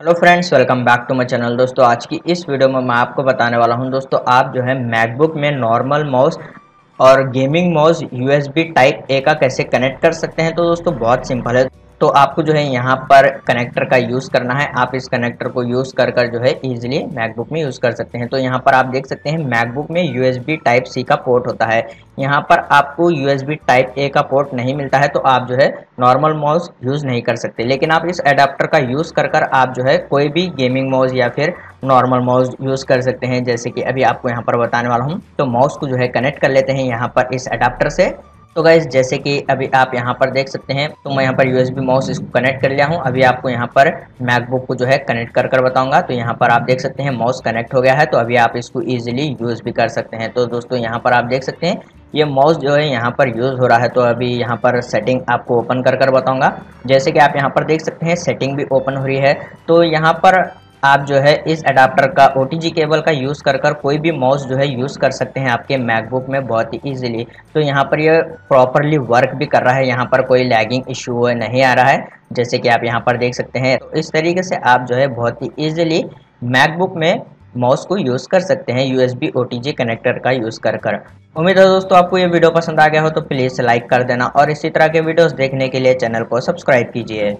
Hello friends, welcome back to my channel. दोस्तों, आज की इस वीडियो में मैं आपको बताने वाला हूँ, दोस्तों, आप जो है मैकबुक में नॉर्मल माउस और gaming mouse USB type A का कैसे कनेक्ट कर सकते हैं। तो दोस्तों, बहुत सिंपल है। तो आपको जो है यहाँ पर कनेक्टर का यूज़ करना है। आप इस कनेक्टर को यूज़ कर कर जो है इजीली मैकबुक में यूज़ कर सकते हैं। तो यहाँ पर आप देख सकते हैं मैकबुक में यूएसबी टाइप सी का पोर्ट होता है। यहाँ पर आपको यूएसबी टाइप ए का पोर्ट नहीं मिलता है तो आप जो है नॉर्मल माउस यूज़ नहीं कर सकते। लेकिन आप इस एडाप्टर का यूज़ कर कर आप जो है कोई भी गेमिंग माउस या फिर नॉर्मल माउस यूज़ कर सकते हैं। जैसे कि अभी आपको यहाँ पर बताने वाला हूँ। तो माउस को जो है कनेक्ट कर लेते हैं। यहाँ पर इस एडाप्टर से तो गाइज़ जैसे कि अभी आप यहाँ पर देख सकते हैं तो मैं यहाँ पर यूएसबी माउस इसको कनेक्ट कर लिया हूँ। अभी आपको यहाँ पर मैकबुक को जो है कनेक्ट कर कर बताऊँगा। तो यहाँ पर आप देख सकते हैं माउस कनेक्ट हो गया है तो अभी आप इसको इजीली यूज़ भी कर सकते हैं। तो दोस्तों, यहाँ पर आप देख सकते हैं, ये माउस जो है यहाँ पर यूज़ हो रहा है। तो अभी यहाँ पर सेटिंग आपको ओपन कर कर बताऊँगा। जैसे कि आप यहाँ पर देख सकते हैं सेटिंग भी ओपन हो रही है। तो यहाँ पर आप जो है इस अडाप्टर का ओटीजी केबल का यूज़ कर कर कोई भी माउस जो है यूज़ कर सकते हैं आपके मैकबुक में बहुत ही ईजिली तो यहाँ पर ये प्रॉपरली वर्क भी कर रहा है। यहाँ पर कोई लैगिंग इशू नहीं आ रहा है, जैसे कि आप यहाँ पर देख सकते हैं। तो इस तरीके से आप जो है बहुत ही ईजिली मैकबुक में माउस को यूज़ कर सकते हैं यूएसबी ओटीजी कनेक्टर का यूज़ कर कर। उम्मीद है दोस्तों आपको ये वीडियो पसंद आ गया हो तो प्लीज़ लाइक कर देना। और इसी तरह के वीडियोस देखने के लिए चैनल को सब्सक्राइब कीजिए।